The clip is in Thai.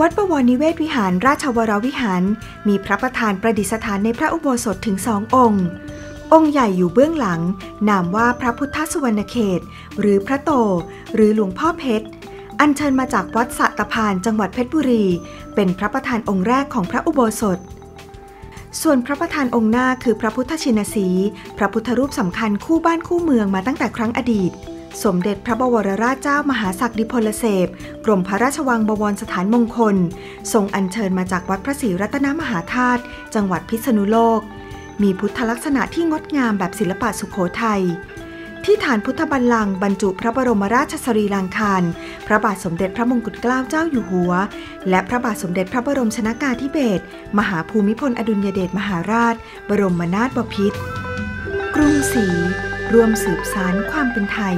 วัดประวรนิเวศวิหารราชวรวิหาร มีพระประธานประดิษฐานในพระอุโบสถถึงสององค์ องค์ใหญ่อยู่เบื้องหลัง นามว่าพระพุทธสุวรรณเขต หรือพระโต หรือหลวงพ่อเพชร อัญเชิญมาจากวัดสะตะพานจังหวัดเพชรบุรี เป็นพระประธานองค์แรกของพระอุโบสถ ส่วนพระประธานองค์หน้าคือพระพุทธชินสี พระพุทธรูปสำคัญคู่บ้านคู่เมืองมาตั้งแต่ครั้งอดีต สมเด็จพระบวรราชเจ้ามหาศักดิพลเสพกรมพระราชวังบวรสถานมงคล ทรงอัญเชิญมาจากวัดพระศรีรัตนมหาธาตุจังหวัดพิษณุโลก มีพุทธลักษณะที่งดงามแบบศิลปะสุขโขทัยที่ฐานพุทธบัลลังก์บรรจุพระบรมราชสรีรางคาร พระบาทสมเด็จพระมงกุฎเกล้าเจ้าอยู่หัว และพระบาทสมเด็จพระบรมชนากาธิเบศรมหาภูมิพลอดุลยเดชมหาราช บรมนาถบพิตรกรุงศรีรวมสืบสารความเป็นไทย